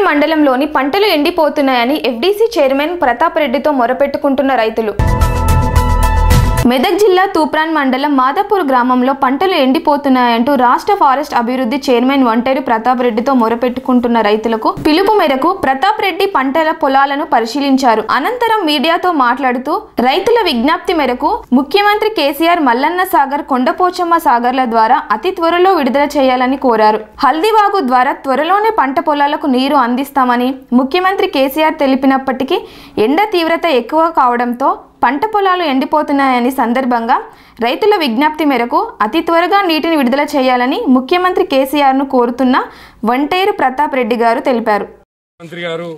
తూప్రాన్ మండలంలోని పంటలు ఎండిపోతున్నాయని FDC chairman Pratap రెడ్డితో మొరపెట్టుకుంటున్న రైతులు. మెదక్ జిల్లా తూప్రాన్ మండలం మాదాపూర్ గ్రామంలో పంటలు ఎండిపోతున్నాయంటూ రాష్ట్ర ఫారెస్ట్ అభివృద్ధి చైర్మన్ వంటేరు ప్రతాప్ రెడ్డితో మొరపెట్టుకుంటున్న రైతులకు పిలుపు మేరకు ప్రతాప్ రెడ్డి పంటల పొలాలను పరిశీలించారు. అనంతరం మీడియాతో మాట్లాడుతూ రైతుల విజ్ఞప్తి మేరకు ముఖ్యమంత్రి కేసీఆర్ మల్లన్న సాగర్ కొండపోచమ్మ సాగర్ల ద్వారా అతి త్వరలో విడుదల చేయాలని కోరారు. హల్దీవాగు ద్వారా త్వరలోనే పంట పొలాలకు నీరు అందిస్తామని ముఖ్యమంత్రి కేసీఆర్ తెలిపినప్పటికీ ఎండ తీవ్రత ఎక్కువ కావడంతో పంట పొలాలు ఎండిపోతున్నాయని సందర్భంగా రైతుల విజ్ఞప్తి మేరకు అతి త్వరగా నీటిని విడుదల చేయాలని ముఖ్యమంత్రి కేసీఆర్ను కోరుతున్న వంటేరు ప్రతాప్ రెడ్డి గారు తెలిపారు. మంత్రి గారు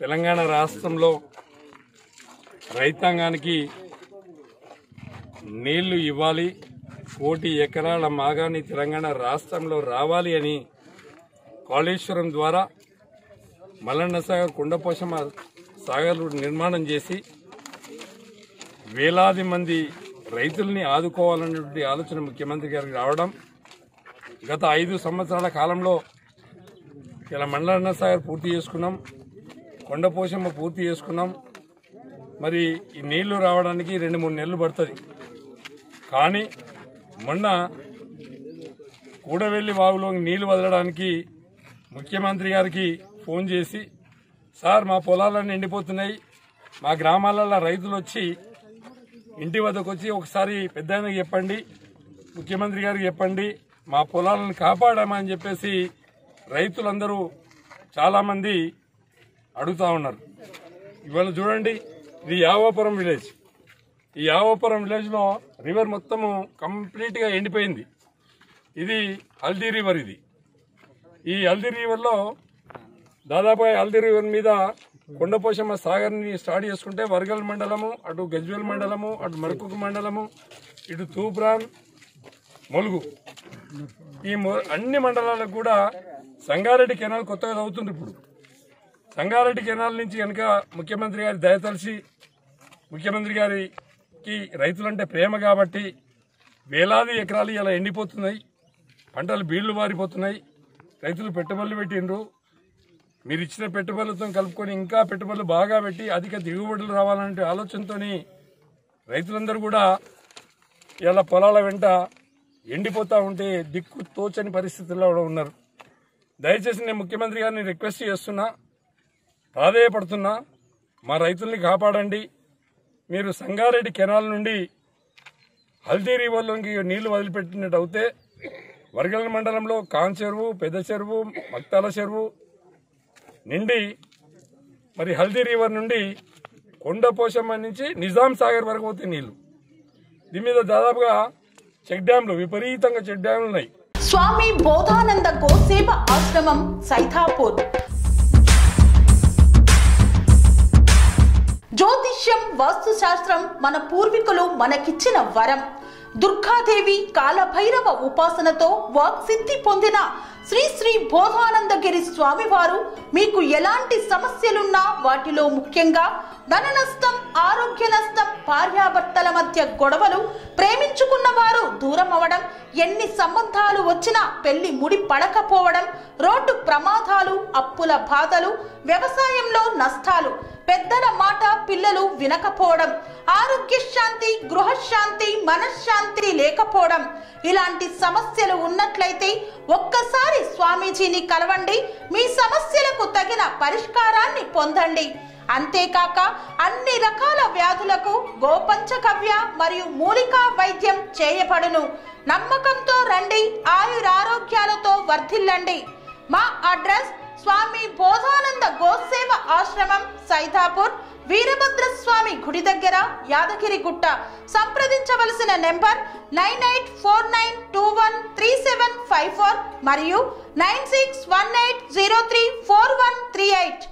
తెలంగాణ రాష్ట్రంలో రైతాంగానికి నీళ్ళు ఇవ్వాలి కోటి ఎకరాల మాగాని తెలంగాణ రాష్ట్రంలో రావాలి అని కాళేశ్వరం ద్వారా మల్లన్నసాగర్ కుండపోషమ సాగర్ నిర్మాణం చేసి వేలాది మంది రైతుల్ని ఆదుకోవాలనేటువంటి ఆలోచన ముఖ్యమంత్రి గారికి రావడం గత ఐదు సంవత్సరాల కాలంలో ఇలా మండలన్న సాగర్ పూర్తి చేసుకున్నాం కొండపోషమ్మ పూర్తి చేసుకున్నాం. మరి ఈ నీళ్ళు రావడానికి రెండు మూడు నెలలు పడుతుంది. కానీ మొన్న కూడవెల్లి వాగులో నీళ్ళు వదలడానికి ముఖ్యమంత్రి గారికి ఫోన్ చేసి సార్ మా పొలాలన్నీ ఎండిపోతున్నాయి. మా గ్రామాలలో రైతులు వచ్చి ఇంటి వద్దకు వచ్చి ఒకసారి పెద్ద చెప్పండి ముఖ్యమంత్రి గారికి చెప్పండి మా పొలాలను కాపాడామని చెప్పేసి రైతులందరూ చాలామంది అడుగుతా ఉన్నారు. ఇవాళ చూడండి ఇది యావోపురం విలేజ్. ఈ యావాపురం విలేజ్లో రివర్ మొత్తము కంప్లీట్గా ఎండిపోయింది. ఇది హల్దీ రివర్ ఇది. ఈ హల్దీ రివర్లో దాదాపుగా హల్దీ రివర్ మీద కొండపోషమ్మ సాగర్ని స్టార్ట్ చేసుకుంటే వరగల్ మండలము అటు గజ్వేల్ మండలము అటు మరకుకు మండలము ఇటు తూప్రాన్ మొలుగు. ఈ మొ- అన్ని మండలాలకు కూడా సంగారెడ్డి కెనాల్ కొత్తగా అవుతుంది ఇప్పుడు. సంగారెడ్డి కెనాల్ నుంచి కనుక ముఖ్యమంత్రి గారి దయతలిసి ముఖ్యమంత్రి గారికి రైతులంటే ప్రేమ కాబట్టి వేలాది ఎకరాలు ఇలా ఎండిపోతున్నాయి. పంటలు బీళ్ళు మారిపోతున్నాయి రైతులు పెట్టుబడులు పెట్టిండ్రు. మీరు ఇచ్చిన పెట్టుబడులతో కలుపుకొని ఇంకా పెట్టుబడులు బాగా పెట్టి అధిక దిగుబడులు రావాలంటే ఆలోచనతోని రైతులందరూ కూడా ఇలా పొలాల వెంట ఎండిపోతూ ఉంటే దిక్కు తోచని పరిస్థితుల్లో కూడా ఉన్నారు. దయచేసి నేను ముఖ్యమంత్రి గారిని రిక్వెస్ట్ చేస్తున్నా ప్రాధేయపడుతున్నా మా రైతుల్ని కాపాడండి. మీరు సంగారెడ్డి కెనాల్ నుండి హల్దీ రివర్లోకి నీళ్ళు వదిలిపెట్టినట్టు అవుతే వరగల మండలంలో కాంచెరువు పెద్ద చెరువు మక్తాల చెరువు నిండి మరి హల్దీ రివర్ నుండి కొండపోషమ్మ నుంచి నిజాం సాగర్ వరకు పోతే నీళ్ళు. దీని మీద దాదాపుగా చెక్ డ్యాంలు విపరీతంగా చెక్ డ్యాంలు ఉన్నాయి. స్వామి బోధానంద గోసేవ ఆశ్రమం సైథాపూర్ జ్యోతిష్యం వాస్తుశాస్త్రం మన పూర్వీకులు మనకిచ్చిన వరం. దుర్గాదేవి కాలభైరవ ఉపాసనతో వాక్సిద్ధి పొందిన శ్రీ శ్రీ బోధానందగిరి స్వామివారు మీకు ఎలాంటి సమస్యలున్నా వాటిలో ముఖ్యంగా ధన నష్టం ఆరోగ్య నష్టం భార్యాభర్తల మధ్య గొడవలు ప్రేమించుకున్న వారు దూరం అవడం ఎన్ని సంబంధాలు వచ్చినా పెళ్ళి ముడి పడకపోవడం రోడ్డు ప్రమాదాలు అప్పుల బాధలు వ్యవసాయంలో నష్టాలు పెద్దల మాట పిల్లలు వినకపోవడం ఆరోగ్య శాంతి గృహశాంతి మనశ్శాంతి లేకపోవడం. ఇలాంటి సమస్యలు ఉన్నట్లయితే ఒక్కసారి స్వామీజీని కలవండి మీ సమస్యలకు తగిన పరిష్కారాన్ని పొందండి. అంతేకాక అన్ని రకాల వ్యాధులకు గోపంచకవ్య మరియు మూలికా వైద్యం చేయబడును. నమ్మకంతో రండి ఆయురారోగ్యాలతో వర్ధిల్లండి. మా అడ్రస్ స్వామి బోధానంద గోసేవ ఆశ్రమం సైతాపూర్ వీరభద్ర స్వామి గుడి దగ్గర యాదగిరి గుట్ట సంప్రదించవలసిన number nine eight four nine two one three seven five four మరియు nine six one eight zero three four one three eight.